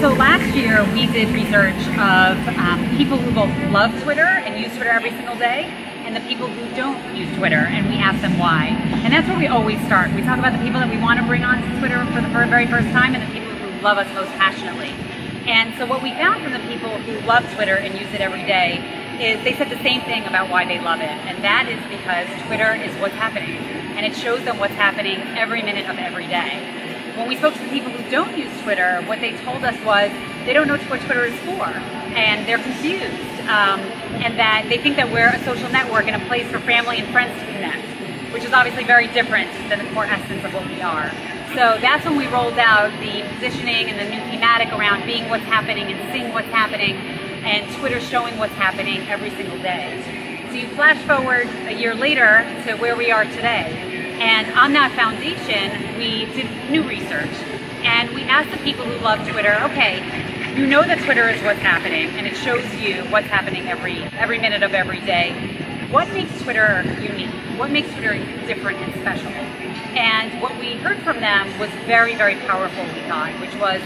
So last year we did research of um, people who both love Twitter and use Twitter every single day and the people who don't use Twitter and we asked them why. And that's where we always start. We talk about the people that we want to bring on to Twitter for the very first time and the people who love us most passionately. And so what we found from the people who love Twitter and use it every day is they said the same thing about why they love it. And that is because Twitter is what's happening. And it shows them what's happening every minute of every day. When we spoke to the people who don't use Twitter, what they told us was they don't know what Twitter is for, and they're confused, um, and that they think that we're a social network and a place for family and friends to connect, which is obviously very different than the core essence of what we are. So that's when we rolled out the positioning and the new thematic around being what's happening and seeing what's happening, and Twitter showing what's happening every single day. So you flash forward a year later to where we are today. And on that foundation, we did new research. And we asked the people who love Twitter, okay, you know that Twitter is what's happening and it shows you what's happening every every minute of every day. What makes Twitter unique? What makes Twitter different and special? And what we heard from them was very, very powerful, we thought, which was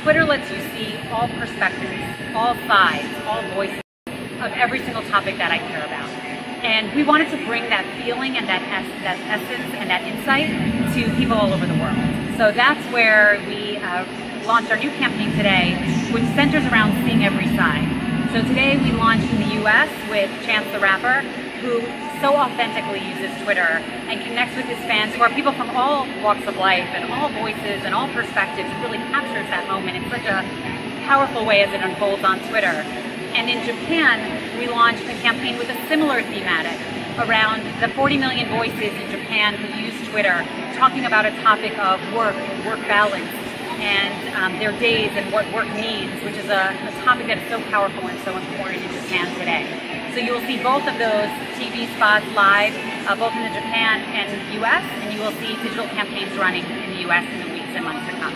Twitter lets you see all perspectives, all sides, all voices of every single topic that I care about. And we wanted to bring that feeling and that, es that essence and that insight to people all over the world. So that's where we uh, launched our new campaign today, which centers around seeing every side. So today we launched in the US with Chance the Rapper, who so authentically uses Twitter and connects with his fans who are people from all walks of life and all voices and all perspectives. Really captures that moment in such a powerful way as it unfolds on Twitter. And in Japan, we launched a campaign with a similar thematic around the 40 million voices in Japan who use Twitter, talking about a topic of work, work balance, and um, their days and what work means, which is a, a topic that is so powerful and so important in Japan today. So you will see both of those TV spots live, uh, both in the Japan and US, and you will see digital campaigns running in the US in the weeks and months to come.